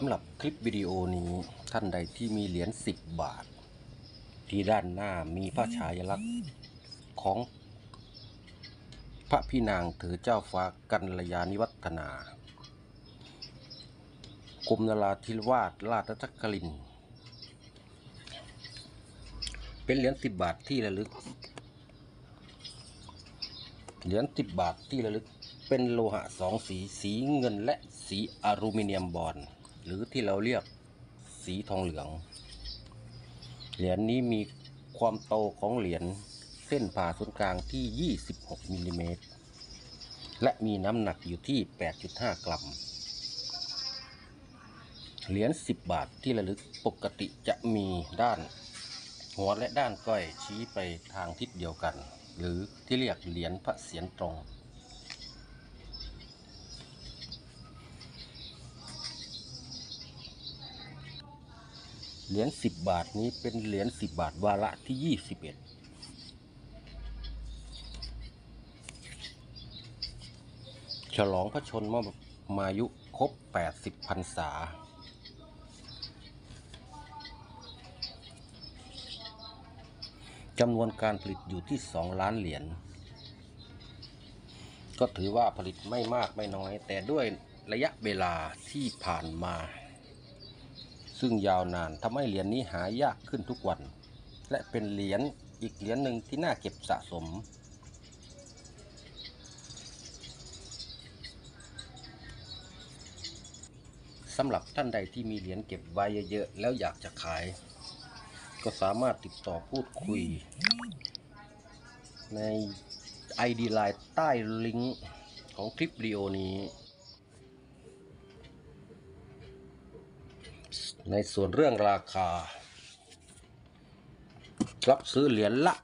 ำหรับคลิปวิดีโอนี้ท่านใดที่มีเหรียญ10 บาท ที่ด้านหน้ามีพระฉายลักษณ์ของ พระพี่นางถือเจ้าฟ้ากัลยาณิวัฒนากรมนราธิวาสราชจักรินทร์เป็นเหรียญ10 บาทที่ระลึก เหรียญ10 บาทที่ระลึกเป็นโลหะสองสี สีเงินและสีอลูมิเนียมบอล หรือที่เราเรียกสีทองเหลือง เหรียญนี้มีความโตของเหรียญเส้นผ่าศูนย์กลางที่ 26มิลลิเมตรและมีน้ำหนักอยู่ที่ 8.5 กรัม เหรียญ 10 บาทที่ระลึกปกติจะมีด้าน หัวและด้านก้อยชี้ไปทางทิศเดียวกัน หรือที่เรียกเหรียญพระเศียรตรง เหรียญสิบบาทนี้เป็นเหรียญสิบบาทวาระที่ยี่สิบเอ็ดฉลองพระชนมมายุครบแปดสิบพรรษา จำนวนการผลิตอยู่ที่สองล้านเหรียญ ก็ถือว่าผลิตไม่มากไม่น้อย แต่ด้วยระยะเวลาที่ผ่านมา ซึ่งยาวนานทำให้เหรียญนี้หายากขึ้นทุกวัน และเป็นเหรียญอีกเหรียญหนึ่งที่น่าเก็บสะสม สำหรับท่านใดที่มีเหรียญเก็บไว้เยอะๆแล้วอยากจะขาย ก็สามารถติดต่อพูดคุย ใน ID Line ใต้ลิงก์ของคลิปวิดีโอนี้ ในส่วนเรื่องราคา รับซื้อเหรียญละ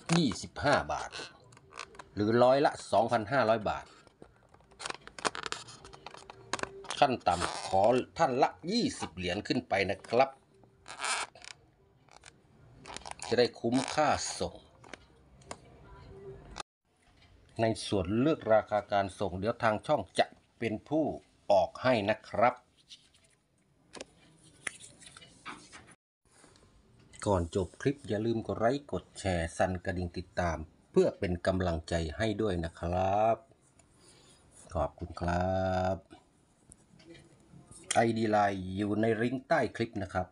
25 บาท หรือร้อยละ 2,500 บาท ขั้นต่ำขอท่านละ 20 เหรียญขึ้นไปนะครับ จะได้คุ้มค่าส่ง ในส่วนเลือกราคาการส่งเดี๋ยวทางช่องจะเป็นผู้ออกให้นะครับ ก่อนจบคลิปอย่าลืมกดไลค์กดแชร์สั่นกระดิ่งติดตาม เพื่อเป็นกำลังใจให้ด้วยนะครับ ขอบคุณครับ ID ไลน์อยู่ในลิงก์ใต้คลิปนะครับ